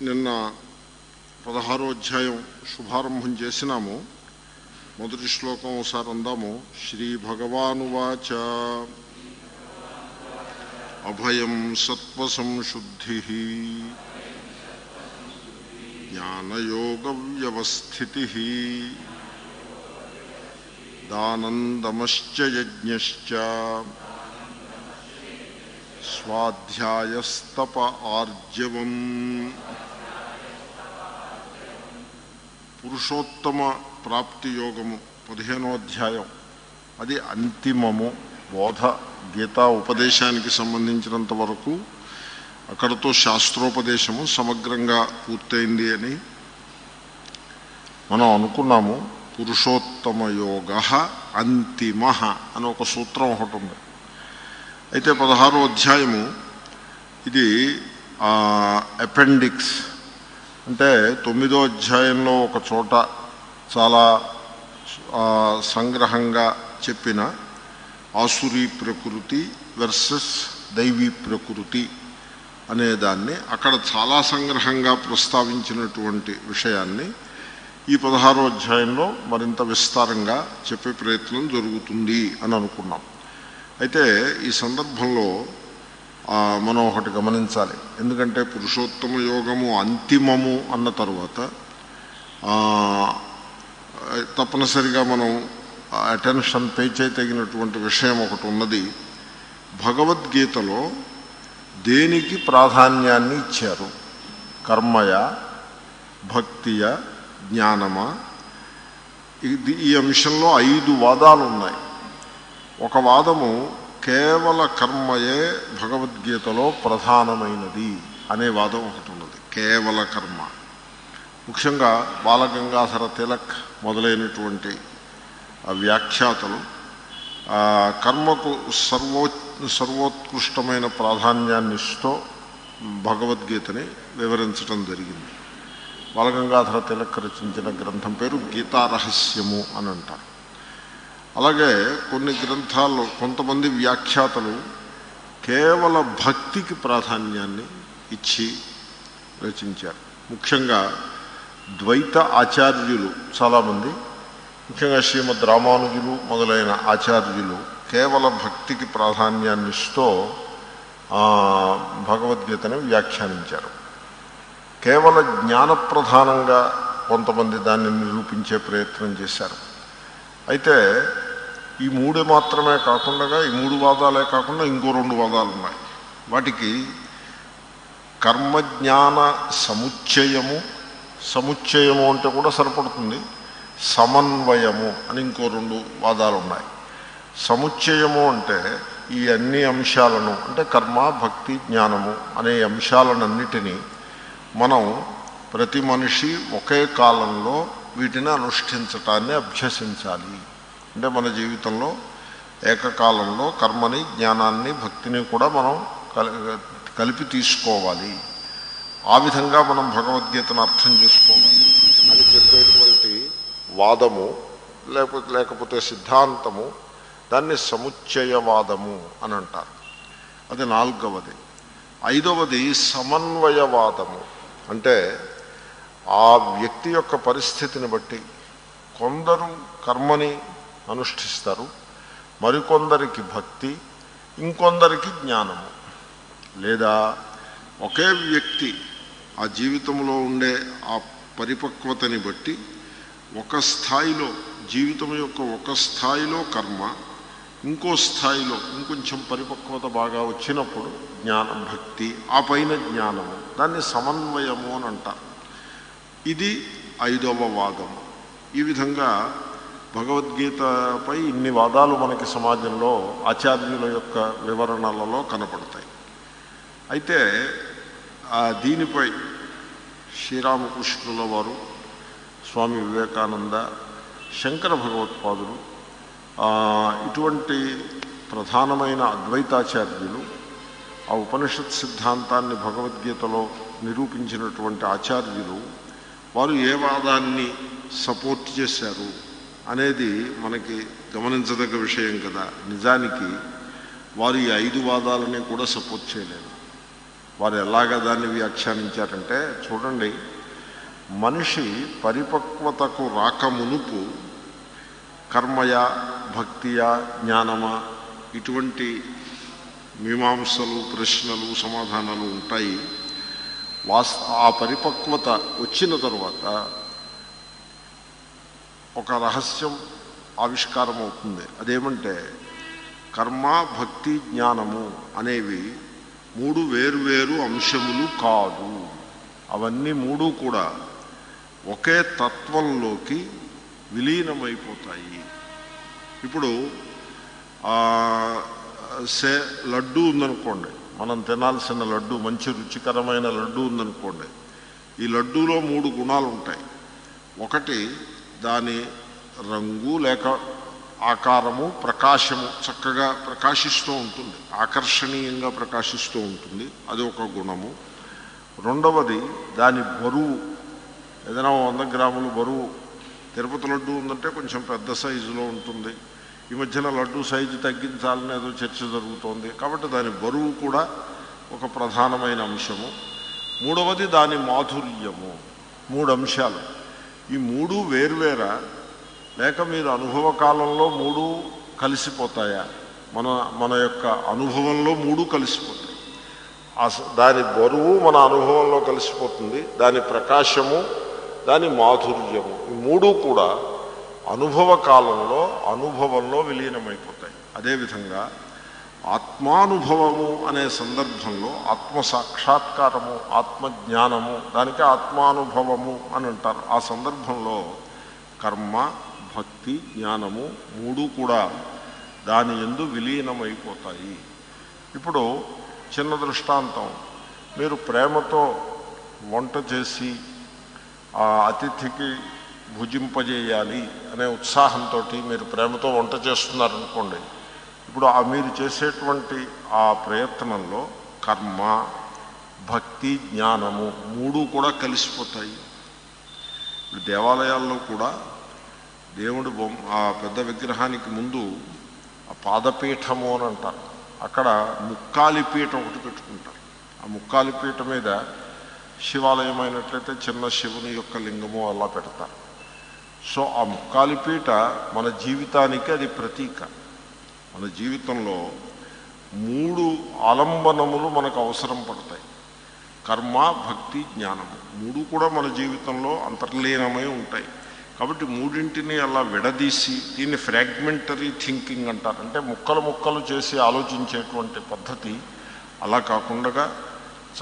నిన్న పదహారో అధ్యాయం శుభారంభం చేసినాము మొదటి శ్లోకం ఒకసారి అందాము శ్రీ భగవానువాచ అభయం సత్వసంశుద్ధి జ్ఞానయోగ వ్యవస్థితి దానందమశ్చ యజ్ఞశ్చ స్వాధ్యాయస్తప ఆర్జవం పురుషోత్తమ ప్రాప్తి యోగము పదిహేనో అధ్యాయం. అది అంతిమము. బోధ గీతా ఉపదేశానికి సంబంధించినంత వరకు అక్కడతో శాస్త్రోపదేశము సమగ్రంగా పూర్తయింది అని మనం అనుకున్నాము. పురుషోత్తమ యోగ అంతిమ అని ఒక సూత్రం ఒకటి ఉంది. అయితే పదహారో అధ్యాయము ఇది అపెండిక్స్ అంటే తొమ్మిదో అధ్యాయంలో ఒక చోట చాలా సంగ్రహంగా చెప్పిన ఆసురీ ప్రకృతి వర్సెస్ దైవీ ప్రకృతి అనేదాన్ని అక్కడ చాలా సంగ్రహంగా ప్రస్తావించినటువంటి విషయాన్ని ఈ పదహారో అధ్యాయంలో మరింత విస్తారంగా చెప్పే ప్రయత్నం జరుగుతుంది అని అనుకున్నాం. అయితే ఈ సందర్భంలో మనం ఒకటి గమనించాలి. ఎందుకంటే పురుషోత్తమ యోగము అంతిమము అన్న తరువాత తప్పనిసరిగా మనం అటెన్షన్ పే తగినటువంటి విషయం ఒకటి ఉన్నది. భగవద్గీతలో దేనికి ప్రాధాన్యాన్ని ఇచ్చారు? కర్మయ భక్తియ జ్ఞానమా. ఇది ఈ అంశంలో ఐదు వాదాలు ఉన్నాయి. ఒక వాదము కేవల కర్మయే భగవద్గీతలో ప్రధానమైనది అనే వాదం ఒకటి ఉన్నది. కేవల కర్మ. ముఖ్యంగా బాలగంగాధర తిలక్ మొదలైనటువంటి వ్యాఖ్యాతలు కర్మకు సర్వో సర్వోత్కృష్టమైన ప్రాధాన్యాన్ని ఇస్తూ భగవద్గీతని వివరించడం జరిగింది. బాలగంగాధర తిలక్ రచించిన గ్రంథం పేరు గీతారహస్యము అని అంటారు. అలాగే కొన్ని గ్రంథాల్లో కొంతమంది వ్యాఖ్యాతలు కేవల భక్తికి ప్రాధాన్యాన్ని ఇచ్చి రచించారు. ముఖ్యంగా ద్వైత ఆచార్యులు చాలామంది ముఖ్యంగా శ్రీమద్ రామానుజులు మొదలైన ఆచార్యులు కేవల భక్తికి ప్రాధాన్యాన్ని ఇస్తూ భగవద్గీతను వ్యాఖ్యానించారు. కేవల జ్ఞానప్రధానంగా కొంతమంది దాన్ని నిరూపించే ప్రయత్నం చేశారు. అయితే ఈ మూడు మాత్రమే కాకుండా ఈ మూడు వాదాలే కాకుండా ఇంకో రెండు వాదాలు ఉన్నాయి వాటికి కర్మజ్ఞాన సముచ్చయము సముచ్చయము అంటే కూడా సరిపడుతుంది. సమన్వయము అని ఇంకో రెండు వాదాలు ఉన్నాయి సముచ్చయము అంటే ఈ అన్ని అంశాలను అంటే కర్మ భక్తి జ్ఞానము అనే అంశాలన్నిటినీ మనం ప్రతి మనిషి ఒకే కాలంలో వీటిని అనుష్ఠించటాన్ని అభ్యసించాలి. అంటే మన జీవితంలో ఏకకాలంలో కర్మని జ్ఞానాన్ని భక్తిని కూడా మనం కలి కలిపి తీసుకోవాలి. ఆ విధంగా మనం భగవద్గీతను అర్థం చేసుకోవాలి. అని చెప్పేటువంటి వాదము లేకపోతే లేకపోతే సిద్ధాంతము దాన్ని సముచ్చయవాదము అని అంటారు. అది నాలుగవది. ఐదవది సమన్వయవాదము. అంటే ఆ వ్యక్తి యొక్క పరిస్థితిని బట్టి కొందరు కర్మని అనుష్ఠిస్తారు. మరికొందరికి భక్తి ఇంకొందరికి జ్ఞానము. లేదా ఒకే వ్యక్తి ఆ జీవితంలో ఉండే ఆ పరిపక్వతని బట్టి ఒక స్థాయిలో జీవితం యొక్క ఒక స్థాయిలో కర్మ ఇంకో స్థాయిలో ఇంకొంచెం పరిపక్వత బాగా వచ్చినప్పుడు జ్ఞానం భక్తి ఆ పైన జ్ఞానము దాన్ని సమన్వయము అని అంటారు. ఇది ఐదవ వాదము. ఈ విధంగా భగవద్గీతపై ఇన్ని వాదాలు మనకి సమాజంలో ఆచార్యుల యొక్క వివరణలలో కనపడతాయి. అయితే దీనిపై శ్రీరామకృష్ణుల వారు స్వామి వివేకానంద శంకర భగవత్పాదులు ఇటువంటి ప్రధానమైన అద్వైతాచార్యులు ఆ ఉపనిషత్ సిద్ధాంతాన్ని భగవద్గీతలో నిరూపించినటువంటి ఆచార్యులు వారు ఏ వాదాన్ని సపోర్ట్ చేశారు? అనేది మనకి గమనించదగ్గ విషయం కదా. నిజానికి వారు ఈ ఐదు వాదాలని కూడా సపోర్ట్ చేయలేదు. వారు ఎలాగ దాన్ని వ్యాఖ్యానించారంటే చూడండి మనిషి పరిపక్వతకు రాకమునుపు కర్మయ భక్తియ జ్ఞానమా ఇటువంటి మీమాంసలు ప్రశ్నలు సమాధానాలు ఉంటాయి. వాస్ ఆ పరిపక్వత వచ్చిన తర్వాత ఒక రహస్యం ఆవిష్కారం అవుతుంది అదేమంటే కర్మ భక్తి జ్ఞానము అనేవి మూడు వేరువేరు అంశములు కాదు. అవన్నీ మూడు కూడా ఒకే తత్వంలోకి విలీనమైపోతాయి. ఇప్పుడు సే లడ్డు ఉందనుకోండి. మనం తినాల్సిన లడ్డు మంచి రుచికరమైన లడ్డు ఉందనుకోండి. ఈ లడ్డూలో మూడు గుణాలు ఉంటాయి ఒకటి దాని రంగు లేక ఆకారము ప్రకాశము చక్కగా ప్రకాశిస్తూ ఉంటుంది. ఆకర్షణీయంగా ప్రకాశిస్తూ ఉంటుంది. అది ఒక గుణము. రెండవది దాని బరువు. ఏదైనా వంద గ్రాములు బరువు. తిరుపతి లడ్డు ఉందంటే కొంచెం పెద్ద సైజులో ఉంటుంది. ఈ మధ్యన లడ్డు సైజు తగ్గించాలని ఏదో చర్చ జరుగుతోంది. కాబట్టి దాని బరువు కూడా ఒక ప్రధానమైన అంశము. మూడవది దాని మాధుర్యము. మూడు అంశాలు. ఈ మూడు వేరువేరా లేక మీరు అనుభవ కాలంలో మూడు కలిసిపోతాయా? మన మన యొక్క అనుభవంలో మూడు కలిసిపోతాయి. దాని బరువు మన అనుభవంలో కలిసిపోతుంది దాని ప్రకాశము దాని మాధుర్యము. ఈ మూడు కూడా అనుభవ కాలంలో అనుభవంలో విలీనమైపోతాయి. అదేవిధంగా ఆత్మానుభవము అనే సందర్భంలో ఆత్మ సాక్షాత్కారము ఆత్మజ్ఞానము దానికి ఆత్మానుభవము అని అంటారు. ఆ సందర్భంలో కర్మ భక్తి జ్ఞానము మూడు కూడా దాని ఎందు విలీనమైపోతాయి. ఇప్పుడు చిన్న దృష్టాంతం. మీరు ప్రేమతో వంట చేసి ఆ అతిథికి భుజింపజేయాలి అనే ఉత్సాహంతో మీరు ప్రేమతో వంట చేస్తున్నారనుకోండి ఇప్పుడు ఆ మీరు చేసేటువంటి ఆ ప్రయత్నంలో కర్మ భక్తి జ్ఞానము మూడు కూడా కలిసిపోతాయి. ఇప్పుడు దేవాలయాల్లో కూడా దేవుడి బొమ్మ ఆ పెద్ద విగ్రహానికి ముందు ఆ పాదపీఠము అని అంటారు. అక్కడ ముక్కాలి పీఠ ఒకటి పెట్టుకుంటారు. ఆ ముక్కాలి పీఠ మీద శివాలయం అయినట్లయితే చిన్న శివుని యొక్క లింగము అలా పెడతారు. సో ఆ ముక్కాలి పీఠ మన జీవితానికి అది ప్రతీక. మన జీవితంలో మూడు ఆలంబనములు మనకు అవసరం పడతాయి. కర్మ భక్తి జ్ఞానము. మూడు కూడా మన జీవితంలో అంతర్లీనమై ఉంటాయి. కాబట్టి మూడింటిని అలా విడదీసి దీన్ని ఫ్రాగ్మెంటరీ థింకింగ్ అంటారు. అంటే ముక్కలు ముక్కలు చేసి ఆలోచించేటువంటి పద్ధతి అలా కాకుండా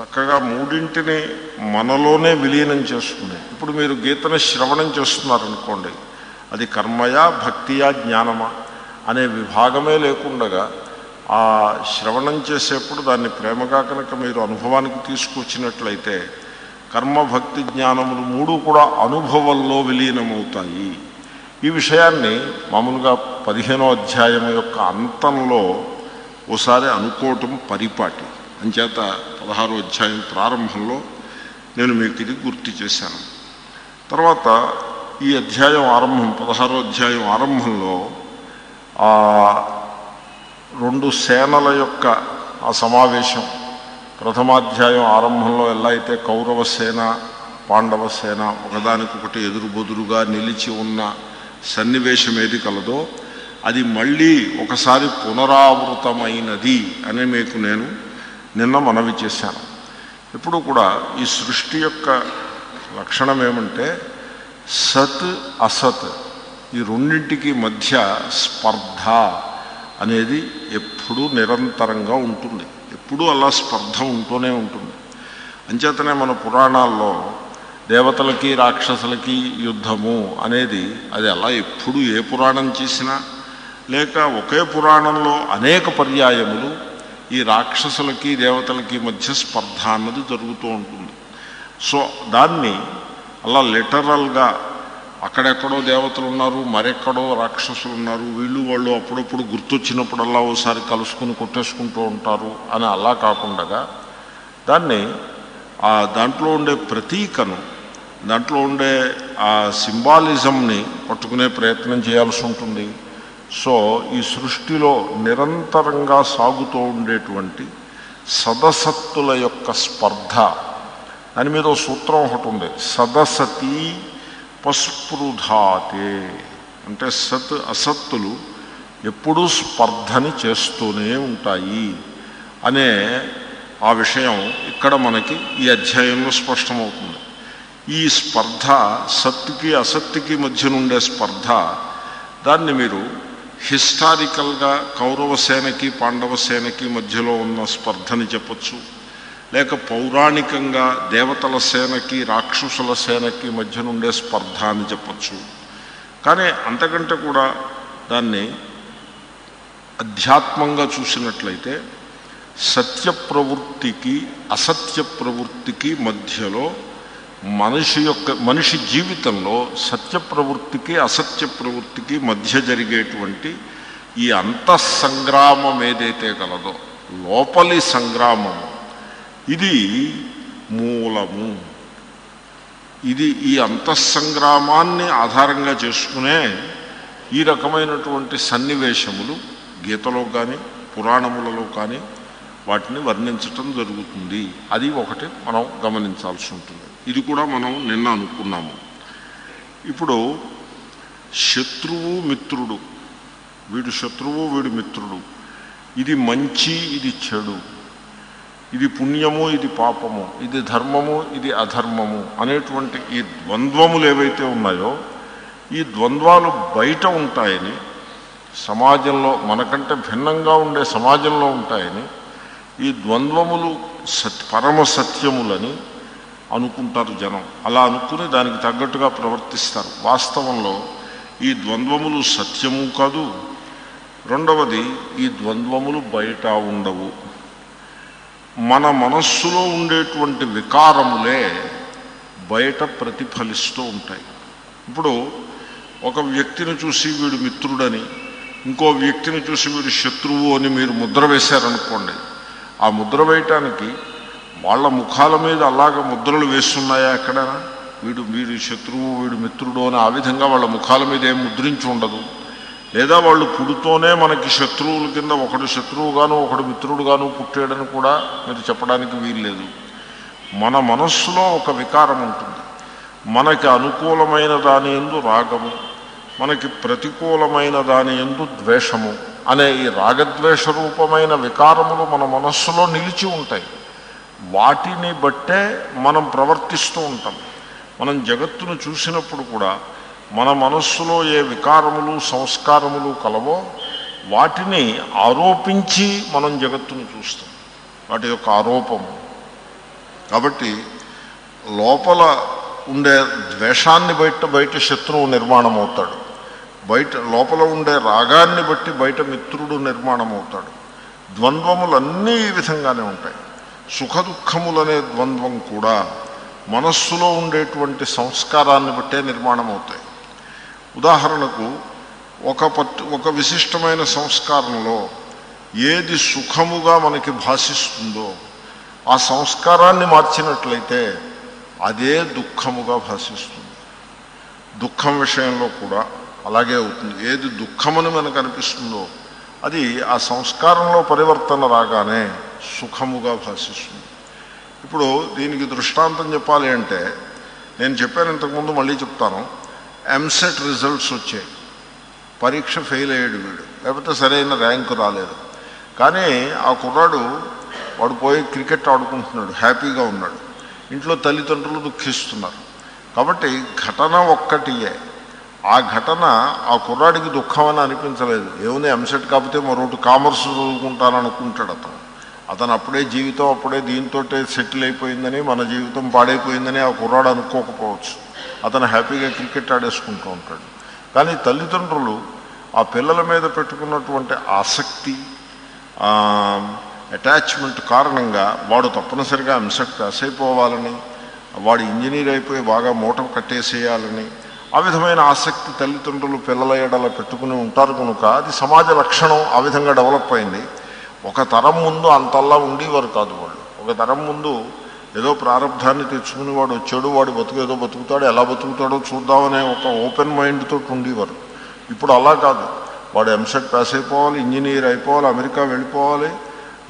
చక్కగా మూడింటిని మనలోనే విలీనం చేస్తుంది ఇప్పుడు మీరు గీతను శ్రవణం చేస్తున్నారనుకోండి. అది కర్మయా భక్తియా జ్ఞానమా? అనే విభాగమే లేకుండగా ఆ శ్రవణం చేసేప్పుడు దాన్ని ప్రేమగా కనుక మీరు అనుభవానికి తీసుకొచ్చినట్లయితే కర్మ భక్తి జ్ఞానములు మూడు కూడా అనుభవంలో విలీనమవుతాయి. ఈ విషయాన్ని మామూలుగా పదిహేనో అధ్యాయం యొక్క అంతంలో ఓసారి అనుకోవటం పరిపాటి. అంచేత పదహారో అధ్యాయం ప్రారంభంలో నేను మీకు ఇది గుర్తు చేశాను. తర్వాత ఈ అధ్యాయం ఆరంభం పదహారో అధ్యాయం ఆరంభంలో ఆ రెండు సేనల యొక్క ఆ సమావేశం ప్రథమాధ్యాయం ఆరంభంలో ఎలా అయితే కౌరవ సేన పాండవ సేన ఒకదానికొకటి ఎదురుబొదురుగా నిలిచి ఉన్న సన్నివేశం ఏది కలదో అది మళ్ళీ ఒకసారి పునరావృతమైనది అని మీకు నేను నిన్న మనవి చేశాను. ఇప్పుడు కూడా ఈ సృష్టి యొక్క లక్షణం ఏమంటే సత్ అసత్ ఈ రెండింటికి మధ్య స్పర్ధ అనేది ఎప్పుడూ నిరంతరంగా ఉంటుంది. ఎప్పుడూ అలా స్పర్ధ ఉంటూనే ఉంటుంది. అంచేతనే మన పురాణాల్లో దేవతలకి రాక్షసులకి యుద్ధము అనేది అది అలా ఎప్పుడు ఏ పురాణం చేసినా లేక ఒకే పురాణంలో అనేక పర్యాయములు ఈ రాక్షసులకి దేవతలకి మధ్య స్పర్ధ అన్నది జరుగుతూ ఉంటుంది. సో దాన్ని అలా లిటరల్గా అక్కడెక్కడో దేవతలు ఉన్నారు మరెక్కడో రాక్షసులు ఉన్నారు. వీళ్ళు వాళ్ళు అప్పుడప్పుడు గుర్తొచ్చినప్పుడల్లా ఓసారి కలుసుకుని కొట్టేసుకుంటూ ఉంటారు అని అలా కాకుండా దాన్ని ఆ దాంట్లో ఉండే ప్రతీకను దాంట్లో ఉండే ఆ సింబాలిజంని పట్టుకునే ప్రయత్నం చేయాల్సి ఉంటుంది. సో ఈ సృష్టిలో నిరంతరంగా సాగుతూ ఉండేటువంటి సదసత్తుల యొక్క స్పర్ధ దాని మీద ఒక సూత్రం ఒకటి ఉంది. సదసతి ఉపస్పృధాతే అంటే సత్ అసత్తులు ఎప్పుడూ స్పర్ధని చేస్తూనే ఉంటాయి అనే ఆ విషయం ఇక్కడ మనకి ఈ అధ్యాయంలో స్పష్టమవుతుంది. ఈ స్పర్ధ సత్తుకి అసత్తుకి మధ్య నుండే స్పర్ధ దాన్ని మీరు హిస్టారికల్గా కౌరవసేనకి పాండవసేనకి మధ్యలో ఉన్న స్పర్ధని చెప్పచ్చు. లేక పౌరాణికంగా దేవతల సేనకి రాక్షసుల సేనకి మధ్య నుండే స్పర్ధ అని చెప్పచ్చు. కానీ అంతకంటే కూడా దాన్ని అధ్యాత్మంగా చూసినట్లయితే సత్య ప్రవృత్తికి అసత్య ప్రవృత్తికి మధ్యలో మనిషి యొక్క మనిషి జీవితంలో సత్య ప్రవృత్తికి అసత్య ప్రవృత్తికి మధ్య జరిగేటువంటి ఈ అంతఃసంగ్రామం ఏదైతే కలదో లోపలి సంగ్రామము ఇది మూలము. ఇది ఈ అంతఃసంగ్రామాన్ని ఆధారంగా చేసుకునే ఈ రకమైనటువంటి సన్నివేశములు గీతలో కానీ పురాణములలో కానీ వాటిని వర్ణించటం జరుగుతుంది. అది ఒకటి మనం గమనించాల్సి ఉంటుంది. ఇది కూడా మనం నిన్న అనుకున్నాము. ఇప్పుడు శత్రువు మిత్రుడు వీడు శత్రువు వీడు మిత్రుడు. ఇది మంచి ఇది చెడు. ఇది పుణ్యము ఇది పాపము ఇది ధర్మము ఇది అధర్మము అనేటువంటి ఈ ద్వంద్వములు ఏవైతే ఉన్నాయో ఈ ద్వంద్వాలు బయట ఉంటాయని సమాజంలో మనకంటే భిన్నంగా ఉండే సమాజంలో ఉంటాయని ఈ ద్వంద్వములు సత్ పరమ సత్యములని అనుకుంటారు జనం. అలా అనుకుని దానికి తగ్గట్టుగా ప్రవర్తిస్తారు. వాస్తవంలో ఈ ద్వంద్వములు సత్యము కాదు. రెండవది ఈ ద్వంద్వములు బయట ఉండవు. మన మనస్సులో ఉండేటువంటి వికారములే బయట ప్రతిఫలిస్తూ ఉంటాయి. ఇప్పుడు ఒక వ్యక్తిని చూసి వీడు మిత్రుడని ఇంకో వ్యక్తిని చూసి వీడు శత్రువు అని మీరు ముద్ర వేశారనుకోండి ఆ ముద్ర వేయటానికి వాళ్ళ ముఖాల మీద అలాగ ముద్రలు వేస్తున్నాయా ఎక్కడైనా? వీడు వీడు శత్రువు వీడు మిత్రుడు అని ఆ విధంగా వాళ్ళ ముఖాల మీద ఏం ముద్రించి ఉండదు. లేదా వాళ్ళు పుడుతూనే మనకి శత్రువుల కింద ఒకడు శత్రువుగాను ఒకడు మిత్రుడుగాను పుట్టాడని కూడా మీరు చెప్పడానికి వీల్లేదు. మన మనస్సులో ఒక వికారం ఉంటుంది. మనకి అనుకూలమైన దాని ఎందు రాగము మనకి ప్రతికూలమైన దాని ఎందు ద్వేషము అనే ఈ రాగద్వేష రూపమైన వికారములు మన మనస్సులో నిలిచి ఉంటాయి. వాటిని బట్టే మనం ప్రవర్తిస్తూ ఉంటాం. మనం జగత్తును చూసినప్పుడు కూడా మన మనస్సులో ఏ వికారములు సంస్కారములు కలవో వాటిని ఆరోపించి మనం జగత్తును చూస్తాం. వాటి యొక్క ఆరోపము. కాబట్టి లోపల ఉండే ద్వేషాన్ని బయట బయట శత్రువు నిర్మాణం అవుతాడు బయట లోపల ఉండే రాగాన్ని బట్టి బయట మిత్రుడు నిర్మాణం అవుతాడు ద్వంద్వములన్నీ ఈ విధంగానే ఉంటాయి. సుఖ దుఃఖములనే ద్వంద్వం కూడా మనస్సులో ఉండేటువంటి సంస్కారాన్ని బట్టే నిర్మాణం అవుతాయి ఉదాహరణకు ఒక పట్టు ఒక విశిష్టమైన సంస్కారంలో ఏది సుఖముగా మనకి భాషిస్తుందో ఆ సంస్కారాన్ని మార్చినట్లయితే అదే దుఃఖముగా భాషిస్తుంది. దుఃఖం విషయంలో కూడా అలాగే అవుతుంది. ఏది దుఃఖమని మనకు అనిపిస్తుందో అది ఆ సంస్కారంలో పరివర్తన రాగానే సుఖముగా భాషిస్తుంది. ఇప్పుడు దీనికి దృష్టాంతం చెప్పాలి అంటే నేను చెప్పాను ఇంతకుముందు మళ్ళీ చెప్తాను. ఎంసెట్ రిజల్ట్స్ వచ్చాయి. పరీక్ష ఫెయిల్ అయ్యాడు వీడు. లేకపోతే సరైన ర్యాంకు రాలేదు. కానీ ఆ కుర్రాడు వాడు పోయి క్రికెట్ ఆడుకుంటున్నాడు. హ్యాపీగా ఉన్నాడు. ఇంట్లో తల్లిదండ్రులు దుఃఖిస్తున్నారు. కాబట్టి ఘటన ఒక్కటియే. ఆ ఘటన ఆ కుర్రాడికి దుఃఖం అని అనిపించలేదు. ఏముంది ఎంసెట్ కాకపోతే మరొకటి కామర్స్ చదువుకుంటాను అనుకుంటాడు అతను. అతను అప్పుడే జీవితం అప్పుడే దీంతో సెటిల్ అయిపోయిందని మన జీవితం పాడైపోయిందని ఆ కుర్రాడు అనుకోకపోవచ్చు. అతను హ్యాపీగా క్రికెట్ ఆడేసుకుంటూ ఉంటాడు. కానీ తల్లిదండ్రులు ఆ పిల్లల మీద పెట్టుకున్నటువంటి ఆసక్తి అటాచ్మెంట్ కారణంగా వాడు తప్పనిసరిగా అంశక్తి పాస్ అయిపోవాలని వాడు ఇంజనీర్ అయిపోయి బాగా మూట కట్టేసేయాలని ఆ విధమైన ఆసక్తి తల్లిదండ్రులు పిల్లల ఎడల పెట్టుకుని ఉంటారు కనుక అది సమాజ లక్షణం ఆ విధంగా డెవలప్ అయింది. ఒక తరం ముందు అంతల్లా ఉండేవారు కాదు వాళ్ళు. ఒక తరం ముందు ఏదో ప్రారంధాన్ని తెచ్చుకుని వాడు వచ్చాడు వాడు బతుకు ఏదో బతుకుతాడు ఎలా బతుకుతాడో చూద్దామనే ఒక ఓపెన్ మైండ్ తోటి ఉండేవారు. ఇప్పుడు అలా కాదు. వాడు ఎంసెట్ పాస్ అయిపోవాలి ఇంజనీర్ అయిపోవాలి అమెరికా వెళ్ళిపోవాలి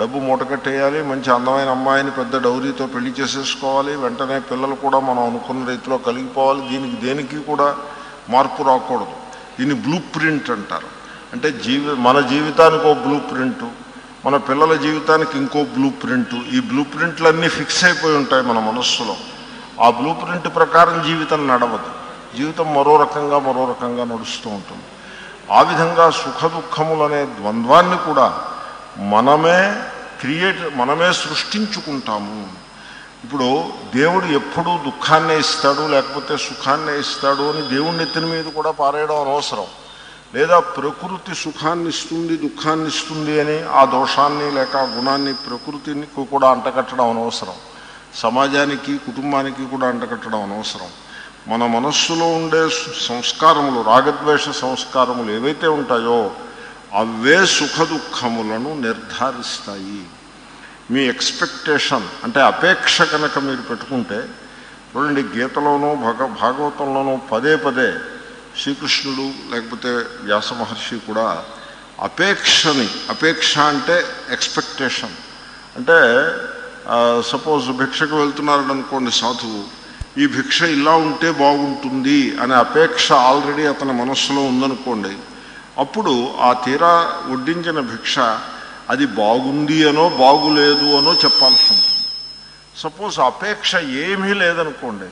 డబ్బు మూటకట్టేయాలి మంచి అందమైన అమ్మాయిని పెద్ద డౌరీతో పెళ్ళి చేసేసుకోవాలి వెంటనే పిల్లలు కూడా మనం అనుకున్న రీతిలో కలిగిపోవాలి దీనికి దేనికి కూడా మార్పు రాకూడదు. దీన్ని బ్లూ ప్రింట్ అంటారు. అంటే జీవి మన జీవితానికి ఒక బ్లూ ప్రింటు మన పిల్లల జీవితానికి ఇంకో బ్లూ ప్రింటు ఈ బ్లూ ప్రింట్లన్నీ ఫిక్స్ అయిపోయి ఉంటాయి మన మనస్సులో. ఆ బ్లూ ప్రింట్ ప్రకారం జీవితం నడవదు. జీవితం మరో రకంగా మరో రకంగా నడుస్తూ ఉంటుంది. ఆ విధంగా సుఖ దుఃఖములనే ద్వంద్వాన్ని కూడా మనమే క్రియేట్ మనమే సృష్టించుకుంటాము. ఇప్పుడు దేవుడు ఎప్పుడూ దుఃఖాన్నే ఇస్తాడు లేకపోతే సుఖాన్నే ఇస్తాడు అని దేవుడి నెత్తిన మీద కూడా పారేయడం అనవసరం. లేదా ప్రకృతి సుఖాన్ని ఇస్తుంది దుఃఖాన్ని ఇస్తుంది అని ఆ దోషాన్ని లేక గుణాన్ని ప్రకృతిని కూడా అంటకట్టడం అనవసరం. సమాజానికి కుటుంబానికి కూడా అంటకట్టడం అనవసరం. మన మనస్సులో ఉండే సంస్కారములు రాగద్వేష సంస్కారములు ఏవైతే ఉంటాయో అవే సుఖ దుఃఖములను నిర్ధారిస్తాయి. మీ ఎక్స్పెక్టేషన్ అంటే అపేక్ష కనుక మీరు పెట్టుకుంటే చూడండి గీతలోనూ భగ భాగవతంలోనూ పదే పదే శ్రీకృష్ణుడు లేకపోతే వ్యాస మహర్షి కూడా అపేక్షని అపేక్ష అంటే ఎక్స్పెక్టేషన్. అంటే సపోజ్ భిక్షకు వెళ్తున్నారని అనుకోండి సాధువు ఈ భిక్ష ఇలా ఉంటే బాగుంటుంది అనే అపేక్ష ఆల్రెడీ అతని మనస్సులో ఉందనుకోండి అప్పుడు ఆ తీరా వడ్డించిన భిక్ష అది బాగుంది అనో బాగులేదు అనో చెప్పాల్సి ఉంటుంది. సపోజ్ అపేక్ష ఏమీ లేదనుకోండి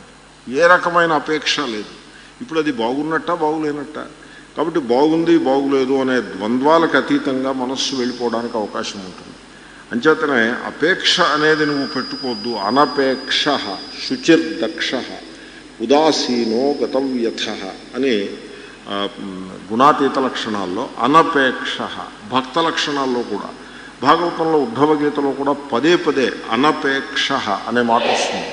ఏ రకమైన అపేక్ష లేదు. ఇప్పుడు అది బాగున్నట్ట బాగులేనట్ట? కాబట్టి బాగుంది బాగులేదు అనే ద్వంద్వాలకు అతీతంగా మనస్సు వెళ్ళిపోవడానికి అవకాశం ఉంటుంది. అంచేతనే అపేక్ష అనేది నువ్వు పెట్టుకోవద్దు అనపేక్ష శుచిర్దక్ష ఉదాసీనో గతవ్యథ అని గుణాతీత లక్షణాల్లో అనపేక్ష భక్త లక్షణాల్లో కూడా భాగవతంలో ఉద్ధవ గీతలో కూడా పదే పదే అనపేక్ష అనే మాట వస్తుంది.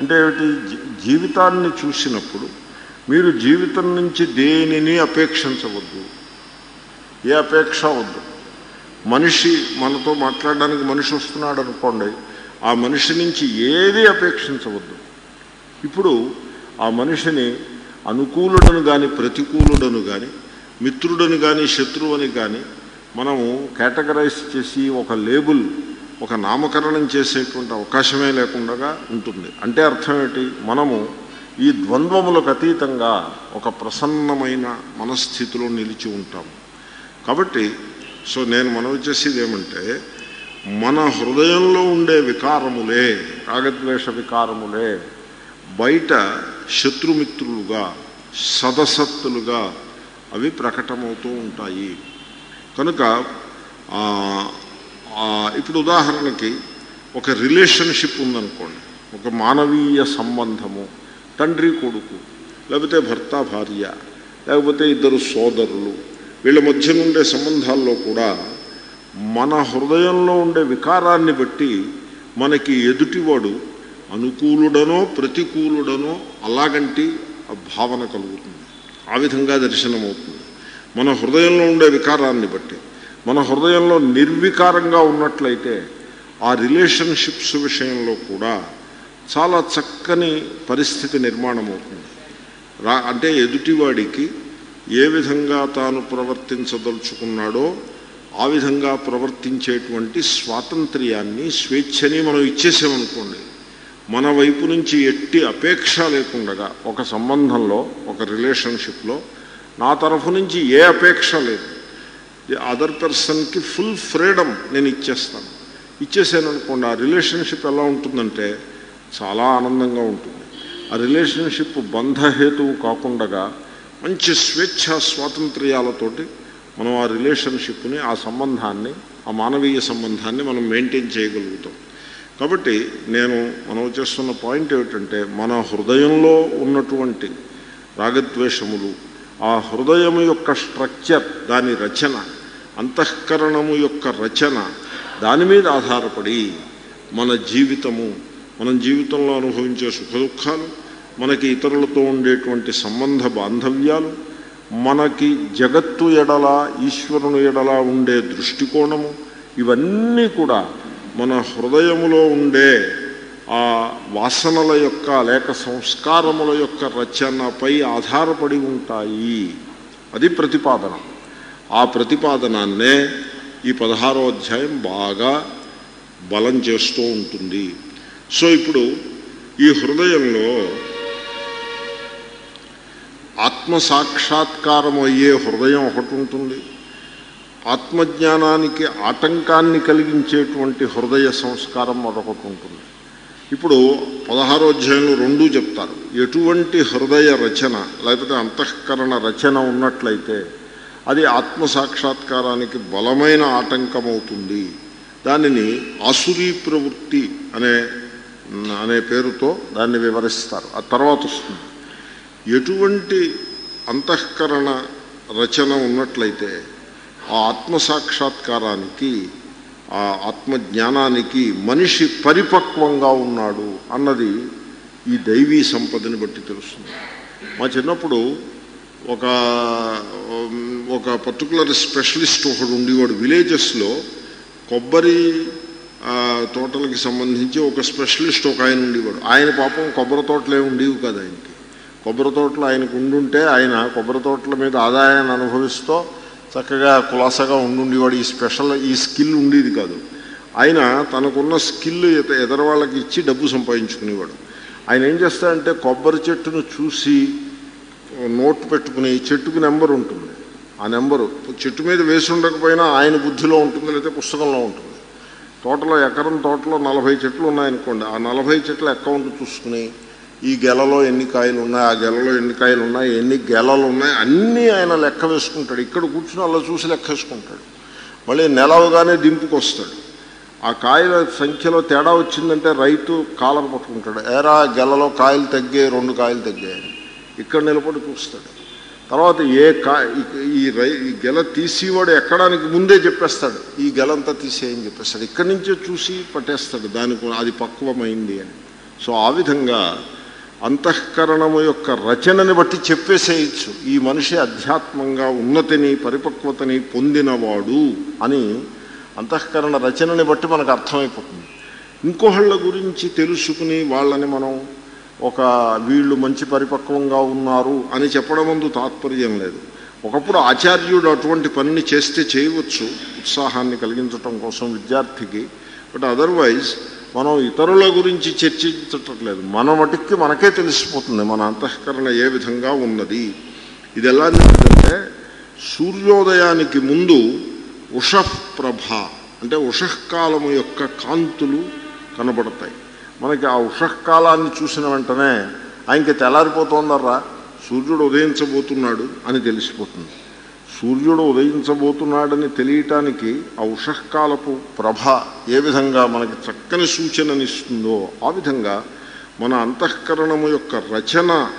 అంటే ఏమిటి? జీ- జీవితాన్ని చూసినప్పుడు మీరు జీవితం నుంచి దేనిని అపేక్షించవద్దు. ఏ అపేక్ష వద్దు. మనిషి మనతో మాట్లాడడానికి మనిషి వస్తున్నాడు అనుకోండి ఆ మనిషి నుంచి ఏది అపేక్షించవద్దు. ఇప్పుడు ఆ మనిషిని అనుకూలుడను కానీ ప్రతికూలుడను కానీ మిత్రుడని కానీ శత్రువుని కానీ మనము కేటగరైజ్ చేసి ఒక లేబుల్ ఒక నామకరణం చేసేటువంటి అవకాశమే లేకుండా ఉంటుంది. అంటే అర్థం ఏంటి? మనము ఈ ద్వంద్వములకు అతీతంగా ఒక ప్రసన్నమైన మనస్థితిలో నిలిచి ఉంటాము కాబట్టి సో నేను మనవి చేసేది ఏమంటే మన హృదయంలో ఉండే వికారములే రాగద్వేష వికారములే బయట శత్రుమిత్రులుగా సదసత్తులుగా అవి ప్రకటమవుతూ ఉంటాయి. కనుక ఇప్పుడు ఉదాహరణకి ఒక రిలేషన్షిప్ ఉందనుకోండి ఒక మానవీయ సంబంధము. తండ్రి కొడుకు లేకపోతే భర్త భార్య లేకపోతే ఇద్దరు సోదరులు వీళ్ళ మధ్య ఉండే సంబంధాల్లో కూడా మన హృదయంలో ఉండే వికారాన్ని బట్టి మనకి ఎదుటివాడు అనుకూలుడనో ప్రతికూలుడనో అలాగంటి భావన కలుగుతుంది. ఆ విధంగా దర్శనమవుతుంది. మన హృదయంలో ఉండే వికారాన్ని బట్టి మన హృదయంలో నిర్వికారంగా ఉన్నట్లయితే ఆ రిలేషన్షిప్స్ విషయంలో కూడా చాలా చక్కని పరిస్థితి నిర్మాణం అవుతుంది. రా అంటే ఎదుటివాడికి ఏ విధంగా తాను ప్రవర్తించదలుచుకున్నాడో ఆ విధంగా ప్రవర్తించేటువంటి స్వాతంత్ర్యాన్ని స్వేచ్ఛని మనం ఇచ్చేసామనుకోండి మన వైపు నుంచి ఎట్టి అపేక్ష లేకుండగా ఒక సంబంధంలో ఒక రిలేషన్షిప్లో నా తరఫు నుంచి ఏ అపేక్ష లేదు. ది అదర్ పర్సన్కి ఫుల్ ఫ్రీడమ్ నేను ఇచ్చేస్తాను. ఇచ్చేసాను అనుకోండి ఆ రిలేషన్షిప్ ఎలా ఉంటుందంటే చాలా ఆనందంగా ఉంటుంది. ఆ రిలేషన్షిప్ బంధహేతువు కాకుండా మంచి స్వేచ్ఛ స్వాతంత్ర్యాలతోటి మనం ఆ రిలేషన్షిప్ని ఆ సంబంధాన్ని ఆ మానవీయ సంబంధాన్ని మనం మెయింటైన్ చేయగలుగుతాం. కాబట్టి నేను మనం చేస్తున్న పాయింట్ ఏమిటంటే మన హృదయంలో ఉన్నటువంటి రాగద్వేషములు ఆ హృదయము యొక్క స్ట్రక్చర్ దాని రచన అంతఃకరణము యొక్క రచన దాని మీద ఆధారపడి మన జీవితము మనం జీవితంలో అనుభవించే సుఖ దుఃఖాలు మనకి ఇతరులతో ఉండేటువంటి సంబంధ బాంధవ్యాలు మనకి జగత్తు ఎడల ఈశ్వరుని ఎడల ఉండే దృష్టికోణము ఇవన్నీ కూడా మన హృదయములో ఉండే ఆ వాసనల యొక్క లేక సంస్కారముల యొక్క రచనపై ఆధారపడి ఉంటాయి. అది ప్రతిపాదన. ఆ ప్రతిపాదనాన్నే ఈ పదహారో అధ్యాయం బాగా బలం చేస్తూ ఉంటుంది. సో ఇప్పుడు ఈ హృదయంలో ఆత్మ సాక్షాత్కారం అయ్యే హృదయం ఒకటి ఉంటుంది. ఆత్మజ్ఞానానికి ఆటంకాన్ని కలిగించేటువంటి హృదయ సంస్కారం మరొకటి ఉంటుంది. ఇప్పుడు పదహారో అధ్యాయంలో రెండూ చెప్తారు. ఎటువంటి హృదయ రచన లేకపోతే అంతఃకరణ రచన ఉన్నట్లయితే అది ఆత్మ సాక్షాత్కారానికి బలమైన ఆటంకం అవుతుంది దానిని ఆసురీ ప్రవృత్తి అనే అనే పేరుతో దాన్ని వివరిస్తారు. ఆ తర్వాత వస్తుంది. ఎటువంటి అంతఃకరణ రచన ఉన్నట్లయితే ఆ ఆత్మ సాక్షాత్కారానికి ఆ ఆత్మజ్ఞానానికి మనిషి పరిపక్వంగా ఉన్నాడు అన్నది ఈ దైవీ సంపదని బట్టి తెలుస్తుంది. మా చిన్నప్పుడు ఒక ఒక పర్టికులర్ స్పెషలిస్ట్ ఒకడు ఉండేవాడు. విలేజెస్లో కొబ్బరి తోటలకి సంబంధించి ఒక స్పెషలిస్ట్ ఒక ఆయన ఉండేవాడు. ఆయన పాపం కొబ్బరి తోటలే ఉండేవి కదా ఆయనకి. కొబ్బరి తోటలు ఆయనకు ఉండుంటే ఆయన కొబ్బరి తోటల మీద ఆదాయాన్ని అనుభవిస్తూ చక్కగా కులాసగా ఉండుండేవాడు. ఈ స్పెషల్ ఈ స్కిల్ ఉండేది కాదు. ఆయన తనకున్న స్కిల్ ఎద- ఎదర వాళ్ళకి ఇచ్చి డబ్బు సంపాదించుకునేవాడు. ఆయన ఏం చేస్తాడంటే కొబ్బరి చెట్టును చూసి నోట్ పెట్టుకుని చెట్టుకు నెంబర్ ఉంటుంది. ఆ నెంబరు చెట్టు మీద వేసి ఉండకపోయినా ఆయన బుద్ధిలో ఉంటుంది లేకపోతే పుస్తకంలో ఉంటుంది. తోటలో ఎకరం తోటలో నలభై చెట్లు ఉన్నాయనుకోండి ఆ నలభై చెట్ల అకౌంట్ చూసుకుని ఈ గెలలో ఎన్ని కాయలు ఉన్నాయి ఆ గెలలో ఎన్ని కాయలు ఉన్నాయి ఎన్ని గెలలు ఉన్నాయి అన్నీ ఆయన లెక్క వేసుకుంటాడు. ఇక్కడ కూర్చుని అలా చూసి లెక్క వేసుకుంటాడు. మళ్ళీ నెలవగానే దింపుకొస్తాడు. ఆ కాయల సంఖ్యలో తేడా వచ్చిందంటే రైతు కాలం పట్టుకుంటాడు. ఏరా గెలలో కాయలు తగ్గాయి రెండు కాయలు తగ్గాయని ఇక్కడ నిలబడి చూస్తాడు తర్వాత ఏ కా ఈ- రై ఈ గెల తీసేవాడు ఎక్కడానికి ముందే చెప్పేస్తాడు. ఈ గెలంతా తీసేయని చెప్పేస్తాడు. ఇక్కడి నుంచే చూసి పట్టేస్తాడు. దానికి అది పక్వమైంది అని. సో ఆ విధంగా అంతఃకరణము యొక్క రచనని బట్టి చెప్పేసేయచ్చు. ఈ మనిషి అధ్యాత్మంగా ఉన్నతిని పరిపక్వతని పొందినవాడు అని అంతఃకరణ రచనని బట్టి మనకు అర్థమైపోతుంది. ఇంకోళ్ళ గురించి తెలుసుకుని వాళ్ళని మనం ఒక వీళ్ళు మంచి పరిపక్వంగా ఉన్నారు అని చెప్పడం ముందు తాత్పర్యం లేదు. ఒకప్పుడు ఆచార్యుడు అటువంటి పనిని చేస్తే చేయవచ్చు ఉత్సాహాన్ని కలిగించటం కోసం విద్యార్థికి. బట్ అదర్వైజ్ మనం ఇతరుల గురించి చర్చించట్లేదు మన మటుక్కి మనకే తెలిసిపోతుంది మన అంతఃకరణ ఏ విధంగా ఉన్నది. ఇది ఎలా అంటే సూర్యోదయానికి ముందు ఉషఃప్రభ అంటే ఉషఃకాలము యొక్క కాంతులు కనబడతాయి. మనకి ఆ ఉషకాలాన్ని చూసిన వెంటనే ఆయనకి తెల్లారిపోతోందర్రా. సూర్యుడు ఉదయించబోతున్నాడు అని తెలిసిపోతుంది. సూర్యుడు ఉదయించబోతున్నాడని తెలియటానికి ఆ ఉషఃకాలపు ప్రభ ఏ విధంగా మనకి చక్కని సూచననిస్తుందో ఆ విధంగా మన అంతఃకరణము యొక్క రచన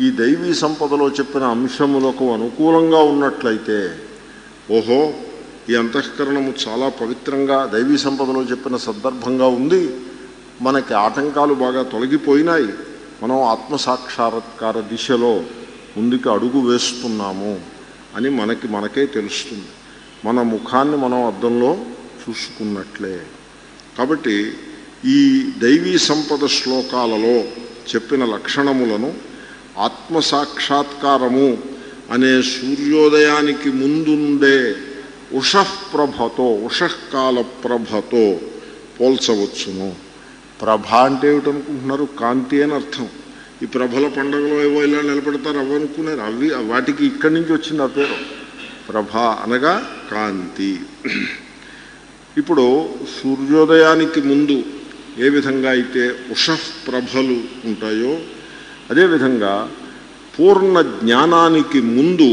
ఈ దైవీ సంపదలో చెప్పిన అంశములకు అనుకూలంగా ఉన్నట్లయితే ఓహో ఈ అంతఃకరణము చాలా పవిత్రంగా దైవీ సంపదలో చెప్పిన సందర్భంగా ఉంది. మనకి ఆటంకాలు బాగా తొలగిపోయినాయి. మనం ఆత్మసాక్షాత్కార దిశలో ముందుకు అడుగు వేస్తున్నాము అని మనకి మనకే తెలుస్తుంది. మన ముఖాన్ని మనం అద్దంలో చూసుకున్నట్లే. కాబట్టి ఈ దైవీ సంపద శ్లోకాలలో చెప్పిన లక్షణములను ఆత్మసాక్షాత్కారము అనే సూర్యోదయానికి ముందుండే ఉషఃప్రభతో ఉషఃకాల ప్రభతో పోల్చవచ్చును. ప్రభ అంటే ఏమిటనుకుంటున్నారు? కాంతి అని అర్థం. ఈ ప్రభల పండుగలో ఏవో ఇలా నిలబెడతారు అవనుకున్నారు అవి వాటికి ఇక్కడి నుంచి వచ్చింది ఆ పేరు. ప్రభ అనగా కాంతి. ఇప్పుడు సూర్యోదయానికి ముందు ఏ విధంగా అయితే ఉషఃప్రభలు ఉంటాయో అదేవిధంగా పూర్ణ జ్ఞానానికి ముందు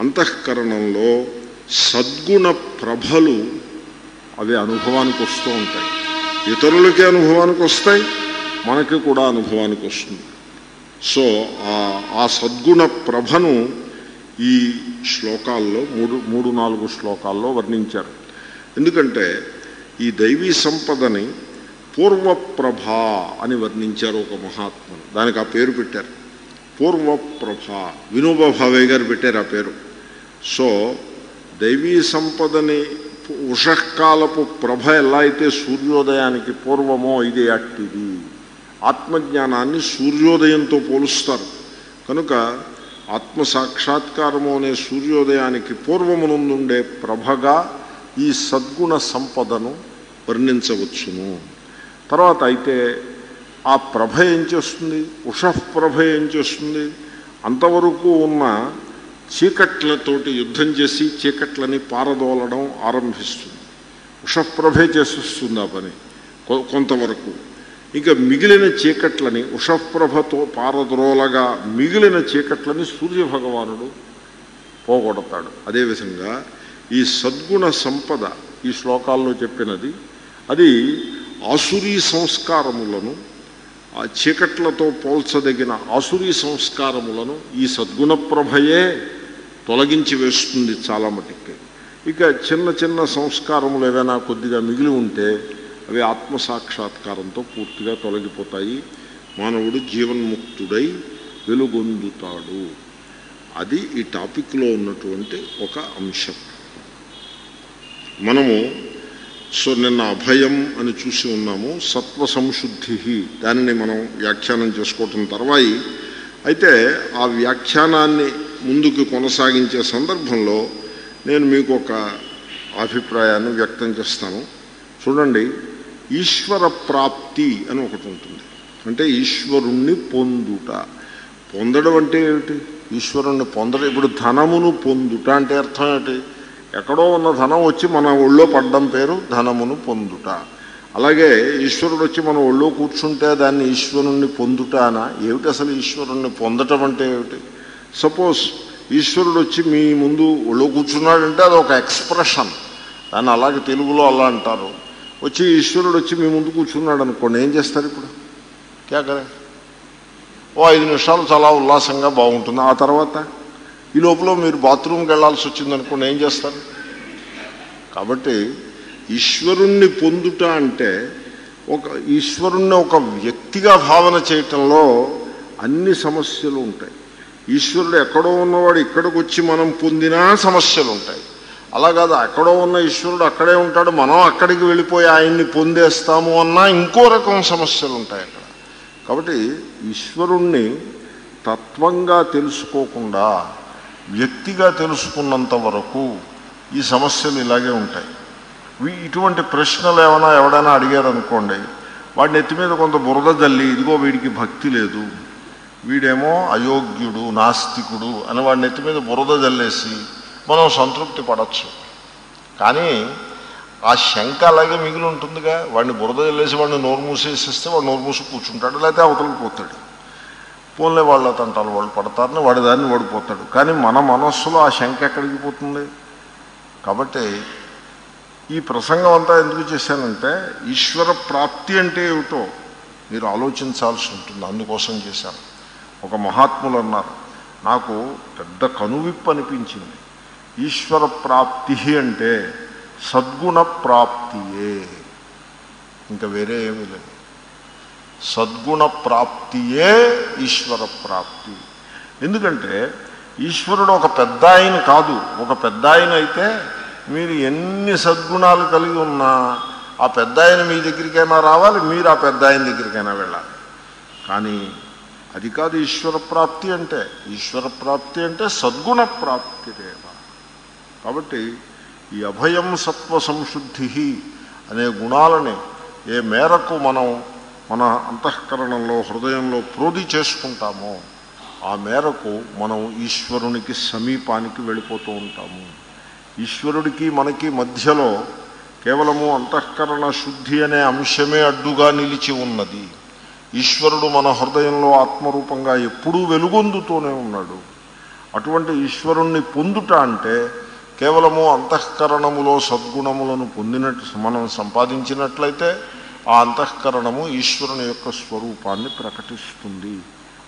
అంతఃకరణంలో సద్గుణ ప్రభలు అవి అనుభవానికి వస్తూ ఉంటాయి. ఇతరులకి అనుభవానికి వస్తాయి మనకి కూడా అనుభవానికి వస్తుంది. సో ఆ- సద్గుణ ప్రభను ఈ శ్లోకాల్లో మూడు మూడు నాలుగు శ్లోకాల్లో వర్ణించారు. ఎందుకంటే ఈ దైవీ సంపదని పూర్వప్రభ అని వర్ణించారు ఒక మహాత్ములు. దానికి ఆ పేరు పెట్టారు. పూర్వప్రభ. వినోబా భావే గారు పెట్టారు ఆ పేరు. సో దైవీ సంపదని ఉషఃకాలపు ప్రభ ఎలా అయితే సూర్యోదయానికి పూర్వమో ఇది అట్టిది. ఆత్మజ్ఞానాన్ని సూర్యోదయంతో పోలుస్తారు. కనుక ఆత్మ సాక్షాత్కారము అనే సూర్యోదయానికి పూర్వమునందుండే ప్రభగా ఈ సద్గుణ సంపదను వర్ణించవచ్చును. తర్వాత అయితే ఆ ప్రభ ఏం చేస్తుంది? ఉషఃప్రభ ఏం చేస్తుంది? అంతవరకు ఉన్న చీకట్లతోటి యుద్ధం చేసి చీకట్లని పారదోలడం ఆరంభిస్తుంది. ఉషఃప్రభే చేసేస్తుంది ఆ పని కొ- కొంతవరకు. ఇక మిగిలిన చీకట్లని ఉషఃప్రభతో పారద్రోలగా మిగిలిన చీకట్లని సూర్యభగవానుడు పోగొడతాడు. అదేవిధంగా ఈ సద్గుణ సంపద ఈ శ్లోకాల్లో చెప్పినది అది ఆసురీ సంస్కారములను ఆ చీకట్లతో పోల్చదగిన ఆసురీ సంస్కారములను ఈ సద్గుణ ప్రభయే తొలగించి వేస్తుంది చాలా మటుకి ఇక చిన్న చిన్న సంస్కారములు ఏదైనా కొద్దిగా మిగిలి ఉంటే అవి ఆత్మసాక్షాత్కారంతో పూర్తిగా తొలగిపోతాయి. మానవుడు జీవన్ముక్తుడై వెలుగొందుతాడు. అది ఈ టాపిక్లో ఉన్నటువంటి ఒక అంశం. మనము సో నిన్న అభయం అని చూసి ఉన్నాము సత్వ సంశుద్ధి. దానిని మనం వ్యాఖ్యానం చేసుకోవటం తర్వాయి. అయితే ఆ వ్యాఖ్యానాన్ని ముందుకు కొనసాగించే సందర్భంలో నేను మీకు ఒక అభిప్రాయాన్ని వ్యక్తం చేస్తాను. చూడండి ఈశ్వర ప్రాప్తి అని ఒకటి ఉంటుంది. అంటే ఈశ్వరుణ్ణి పొందుట. పొందడం అంటే ఏమిటి? ఈశ్వరుణ్ణి పొందడం. ఇప్పుడు ధనమును పొందుట అంటే అర్థం ఏమిటి? ఎక్కడో ఉన్న ధనం వచ్చి మన ఒళ్ళో పడ్డం పేరు ధనమును పొందుట. అలాగే ఈశ్వరుడు వచ్చి మన ఒళ్ళో కూర్చుంటే దాన్ని ఈశ్వరుణ్ణి పొందుట అనా? ఏమిటి అసలు ఈశ్వరుణ్ణి పొందటం అంటే ఏమిటి? సపోజ్ ఈశ్వరుడు వచ్చి మీ ముందు ఒళ్ళో కూర్చున్నాడంటే అది ఒక ఎక్స్ప్రెషన్ దాన్ని అలాగే తెలుగులో అలా అంటారు. వచ్చి ఈశ్వరుడు వచ్చి మీ ముందు కూర్చున్నాడు అనుకోండి ఏం చేస్తారు ఇప్పుడు? కేకరే ఓ ఐదు నిమిషాలు చాలా ఉల్లాసంగా బాగుంటుంది. ఆ తర్వాత ఈ లోపల మీరు బాత్రూమ్కి వెళ్ళాల్సి వచ్చింది అనుకోండి ఏం చేస్తారు? కాబట్టి ఈశ్వరుణ్ణి పొందుట అంటే ఒక ఈశ్వరుణ్ణి ఒక వ్యక్తిగా భావన చేయటంలో అన్ని సమస్యలు ఉంటాయి. ఈశ్వరుడు ఎక్కడో ఉన్నవాడు ఇక్కడికి వచ్చి మనం పొందినా సమస్యలు ఉంటాయి అలా కాదు ఎక్కడో ఉన్న ఈశ్వరుడు అక్కడే ఉంటాడు మనం అక్కడికి వెళ్ళిపోయి ఆయన్ని పొందేస్తాము అన్నా ఇంకో రకం సమస్యలు ఉంటాయి అక్కడ. కాబట్టి ఈశ్వరుణ్ణి తత్వంగా తెలుసుకోకుండా వ్యక్తిగా తెలుసుకున్నంత వరకు ఈ సమస్యలు ఇలాగే ఉంటాయి. ఇటువంటి ప్రశ్నలు ఏమైనా ఎవడైనా అడిగారనుకోండి వాడి నెత్తి మీద కొంత బురద జల్లి ఇదిగో వీడికి భక్తి లేదు వీడేమో అయోగ్యుడు నాస్తికుడు అని వాడి నెత్తి మీద బురద జల్లేసి మనం సంతృప్తి పడచ్చు. కానీ ఆ శంక అలాగే మిగిలి ఉంటుందిగా. వాడిని బురద జల్లేసి వాడిని నోరు మూసేసిస్తే వాడు నోరు మూసి కూర్చుంటాడు లేకపోతే అవతలకి పోతాడు. పోన్లే వాళ్ళ తంటాలు వాళ్ళు పడతారని వాడి దాన్ని వాడిపోతాడు కానీ మన మనస్సులో ఆ శంక ఎక్కడికి పోతుంది? కాబట్టి ఈ ప్రసంగం అంతా ఎందుకు చేశానంటే ఈశ్వర ప్రాప్తి అంటే ఏమిటో మీరు ఆలోచించాల్సి ఉంటుంది. అందుకోసం చేశాను. ఒక మహాత్ములు అన్నారు నాకు పెద్ద కనువిప్పు అనిపించింది. ఈశ్వర ప్రాప్తి అంటే సద్గుణ ప్రాప్తియే. ఇంకా వేరే ఏమీ లేదు. సద్గుణ ప్రాప్తియే ఈశ్వర ప్రాప్తి. ఎందుకంటే ఈశ్వరుడు ఒక పెద్ద ఆయన కాదు. ఒక పెద్ద ఆయన అయితే మీరు ఎన్ని సద్గుణాలు కలిగి ఉన్నా ఆ పెద్ద ఆయన మీ దగ్గరికైనా రావాలి మీరు ఆ పెద్ద ఆయన దగ్గరికైనా వెళ్ళాలి. కానీ అది కాదు ఈశ్వర ప్రాప్తి అంటే. ఈశ్వర ప్రాప్తి అంటే సద్గుణ ప్రాప్తిరేవ కాబట్టి ఈ అభయం సత్వ సంశుద్ధి అనే గుణాలని ఏ మేరకు మనం మన అంతఃకరణంలో హృదయంలో ప్రోధి చేసుకుంటామో ఆ మేరకు మనం ఈశ్వరునికి సమీపానికి వెళ్ళిపోతూ ఉంటాము. ఈశ్వరుడికి మనకి మధ్యలో కేవలము అంతఃకరణ శుద్ధి అనే అంశమే అడ్డుగా నిలిచి ఉన్నది. ఈశ్వరుడు మన హృదయంలో ఆత్మరూపంగా ఎప్పుడూ వెలుగొందుతూనే ఉన్నాడు. అటువంటి ఈశ్వరుణ్ణి పొందుట అంటే కేవలము అంతఃకరణములో సద్గుణములను పొందినట్టు మనం సంపాదించినట్లయితే ఆ అంతఃకరణము ఈశ్వరుని యొక్క స్వరూపాన్ని ప్రకటిస్తుంది.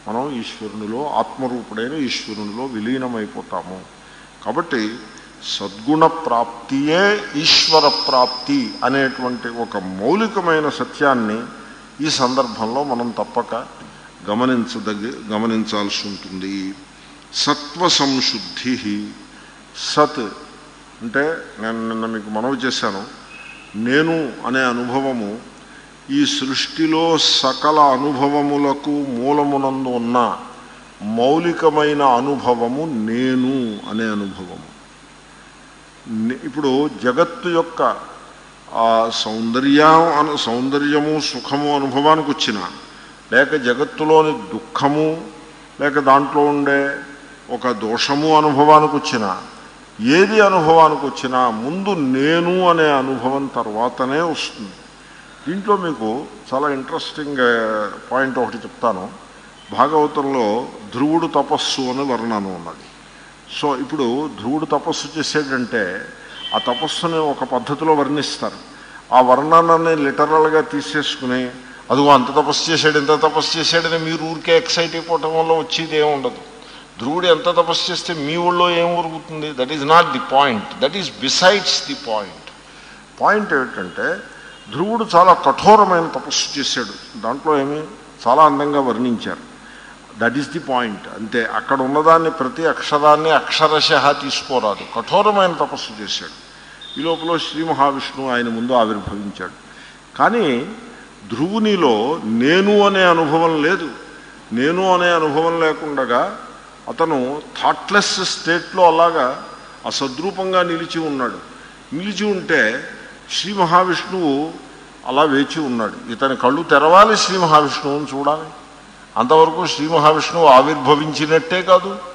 మనం ఈశ్వరునిలో ఆత్మరూపుడైన ఈశ్వరునిలో విలీనమైపోతాము. కాబట్టి సద్గుణ ప్రాప్తియే ఈశ్వర ప్రాప్తి అనేటువంటి ఒక మౌలికమైన సత్యాన్ని ఈ సందర్భంలో మనం తప్పక గమనించదగి గమనించాల్సి ఉంటుంది సత్వ సంశుద్ధి సత్ అంటే నేను నిన్న మీకు మనవి చేశాను. నేను అనే అనుభవము ఈ సృష్టిలో సకల అనుభవములకు మూలమునందు ఉన్న మౌలికమైన అనుభవము నేను అనే అనుభవము. ఇప్పుడు జగత్తు యొక్క ఆ సౌందర్యం సౌందర్యము సుఖము అనుభవానికి వచ్చిన లేక జగత్తులోని దుఃఖము లేక దాంట్లో ఉండే ఒక దోషము అనుభవానికి వచ్చిన ఏది అనుభవానికి వచ్చినా ముందు నేను అనే అనుభవం తర్వాతనే వస్తుంది. దీంట్లో మీకు చాలా ఇంట్రెస్టింగ్ పాయింట్ ఒకటి చెప్తాను. భాగవతంలో ధ్రువుడు తపస్సు అని వర్ణన ఉన్నది. సో ఇప్పుడు ధ్రువుడు తపస్సు చేసేటంటే ఆ తపస్సుని ఒక పద్ధతిలో వర్ణిస్తారు. ఆ వర్ణనని లిటరల్గా తీసేసుకుని అదిగో అంత తపస్సు చేశాడు ఎంత తపస్సు చేశాడని మీరు ఊరికే ఎక్సైట్ అయిపోవటం వల్ల వచ్చేది ఏముండదు ఉండదు. ధ్రువుడు ఎంత తపస్సు చేస్తే మీ ఊళ్ళో ఏం ఉరుగుతుంది that is not the point that is besides the point point ఏమిటంటే ధ్రువుడు చాలా కఠోరమైన తపస్సు చేశాడు. దాంట్లో ఏమి? చాలా అందంగా వర్ణించారు. దట్ ఈస్ ది పాయింట్ అంతే. అక్కడ ఉన్నదాన్ని ప్రతి అక్షరాన్ని అక్షరశ తీసుకోరాదు. కఠోరమైన తపస్సు చేశాడు. ఈ లోపల శ్రీ మహావిష్ణువు ఆయన ముందు ఆవిర్భవించాడు. కానీ ధ్రువునిలో నేను అనే అనుభవం లేదు. నేను అనే అనుభవం లేకుండగా అతను థాట్లెస్ స్టేట్లో అలాగా అసద్రూపంగా నిలిచి ఉన్నాడు. నిలిచి ఉంటే శ్రీ మహావిష్ణువు అలా వేచి ఉన్నాడు. ఇతని కళ్ళు తెరవాలి శ్రీ మహావిష్ణువుని చూడాలి. అంతవరకు శ్రీ మహావిష్ణువు ఆవిర్భవించినట్టే కాదు.